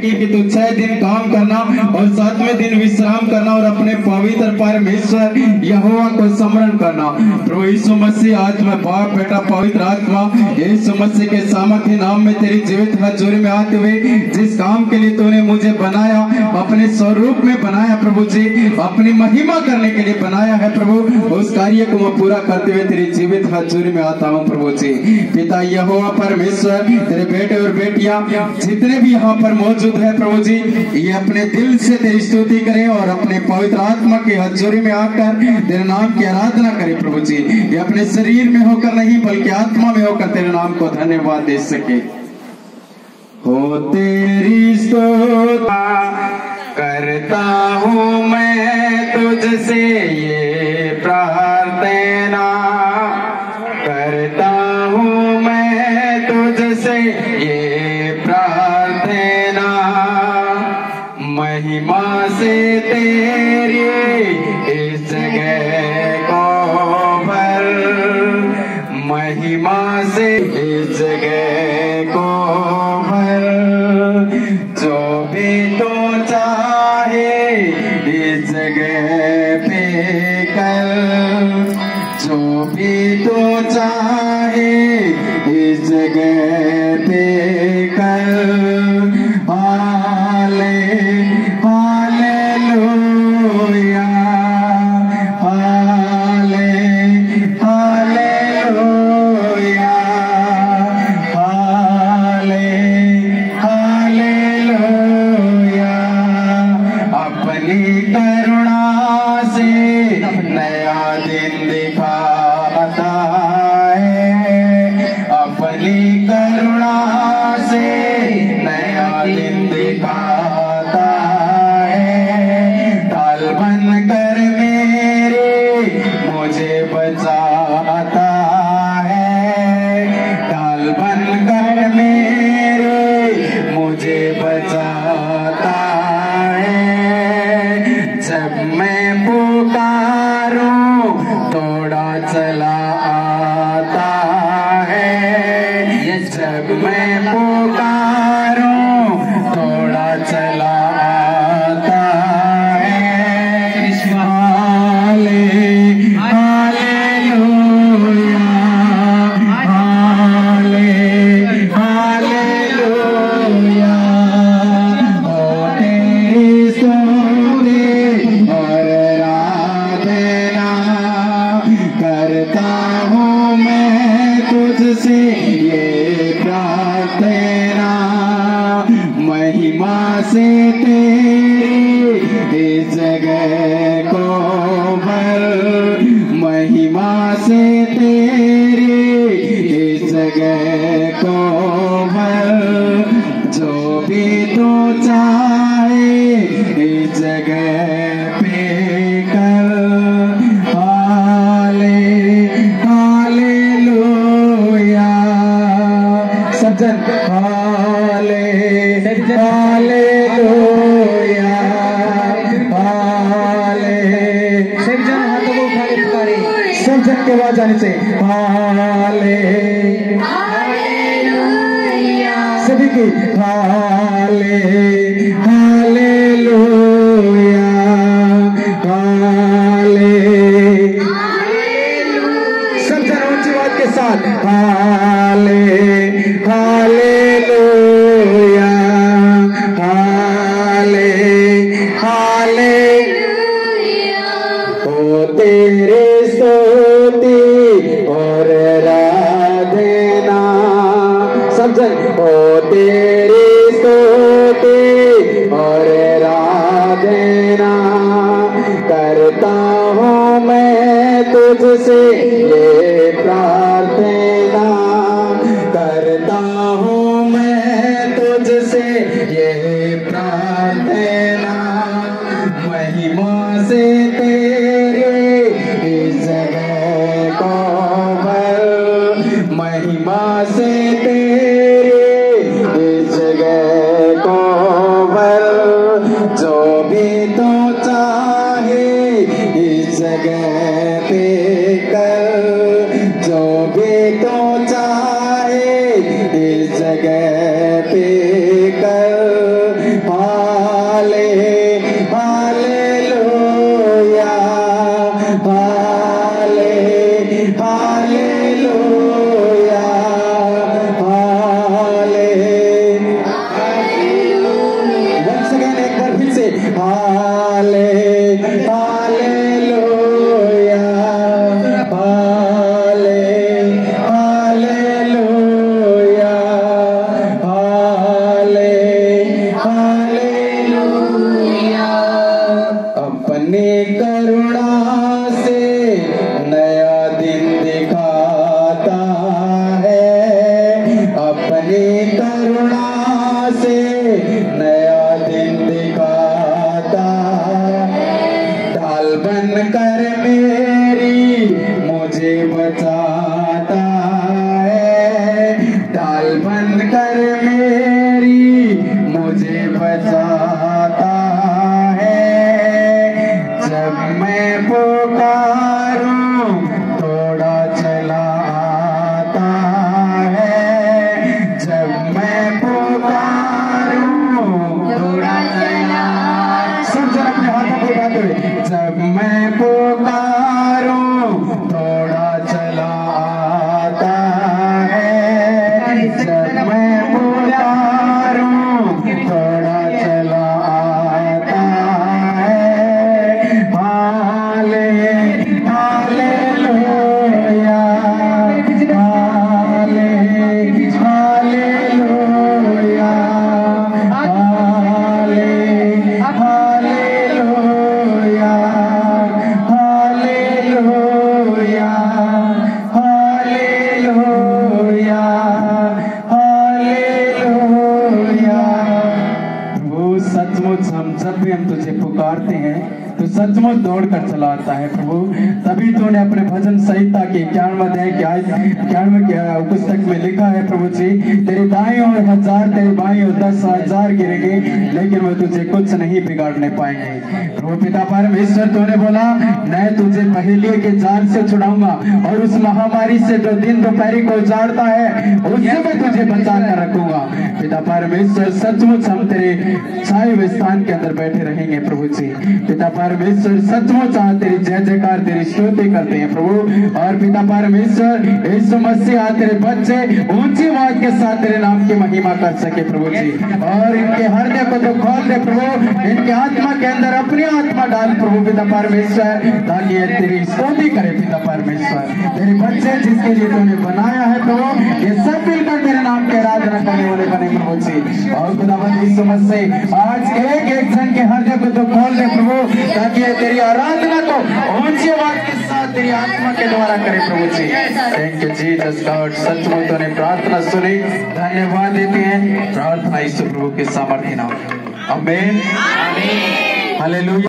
कि तू छह दिन काम करना और सातवें दिन विश्राम करना और अपने पवित्र परमेश्वर यहोवा को स्मरण करना। प्रभु, यीशु मसीह आज मैं बाप, बेटा, पवित्र आत्मा, यीशु मसीह के सामर्थ्य नाम में तेरी जीवित हजूरी में आते हुए जिस काम के लिए तूने मुझे बनाया, अपने स्वरूप में बनाया प्रभु जी, अपनी महिमा करने के लिए बनाया है प्रभु, उस कार्य को मैं पूरा करते हुए तेरी जीवित हजूरी में आता हूँ प्रभु जी। पिता यहोवा, परमेश्वर, तेरे बेटे और बेटिया, जितने भी यहाँ पर मौजूद है प्रभु जी ये अपने दिल से तेरी स्तुति करें और अपने पवित्र आत्मा की हजूरी में आकर तेरे नाम की आराधना करें प्रभु जी ये अपने शरीर में होकर नहीं, बल्कि आत्मा में होकर तेरे नाम को धन्यवाद दे सके। हो तेरी स्तुता करता हूँ मैं तुझसे ये महिमा से तेरी इस जगह को भर। महिमा से इस जगह को बन कर मेरे मुझे बचाता करता हूँ मैं तुझसे ये प्रार्थना महिमा से तेरी इस जगह को भर। महिमा से तेरी इस जगह को भर। जो भी तो चाहे इस जगह से हाले सभी की हाले हालेलुया। हाले। सब ऊँची के साथ हाले सब जन ओ तेरी स्तुति और आराधना करता हूँ मैं तुझसे, ये प्रार्थना करता हूँ मैं तुझसे, ये प्रार्थना महिमा से तेरे इस जगह को महिमा से तेरे चाहे मुझे बचाता सचमुच हम जब भी हम तुझे पुकारते हैं तो सचमुच दौड़ कर चला आता है प्रभु। तभी तूने अपने भजन संहिता के इक्यानवे अध्याय इक्यानवे पुस्तक में लिखा है, प्रभु जी, तेरे दाएँ और हज़ार, तेरे बाएँ और दस हज़ार गिरेंगे, लेकिन वो तुझे कुछ नहीं बिगाड़ने पाएँगे। प्रभु पिता परमेश्वर, तूने बोला, मैं तुझे पहले के जाल से छुड़ाऊँगा, और उस महामारी से जो दिन दोपहरी को उजाड़ता है उससे मैं तुझे बचा कर रखूँगा। पिता परमेश्वर, सचमुच हम तेरे छाए हुए स्थान के अंदर बैठे रहेंगे प्रभु जी। पिता परमेश्वर, सचमुच आज तेरी जय जयकार, तेरी स्तुति करते हैं प्रभु। और पिता परमेश्वर, यीशु मसीह तेरे बच्चे ऊँची आवाज़ के साथ तेरे नाम की महिमा कर सके प्रभु जी। और इनके हृदय को तो खोल दे प्रभु। इनके आत्मा के अंदर अपनी आत्मा डाल प्रभु पिता परमेश्वर, ताकि ये तेरी स्तुति करे पिता परमेश्वर। तेरे बच्चे जिसके लिए तूने बनाया है प्रभु, ये सब मिलकर तेरे नाम के आराधना करने वाले बने प्रभु जी। और खुदावंद यीशु मसीह आज एक एक जन के हृदय को तो खोल दे प्रभु ताकि तेरी आराधना को ऊँचे आवाज़ के साथ तेरी आत्मा के द्वारा करे प्रभु जी। थैंक यू जीसस गॉड सचमुच ने प्रार्थना सुनी धन्यवाद देते हैं। प्रार्थना इस प्रभु के सामर्थ्य नाम। आमीन हालेलुया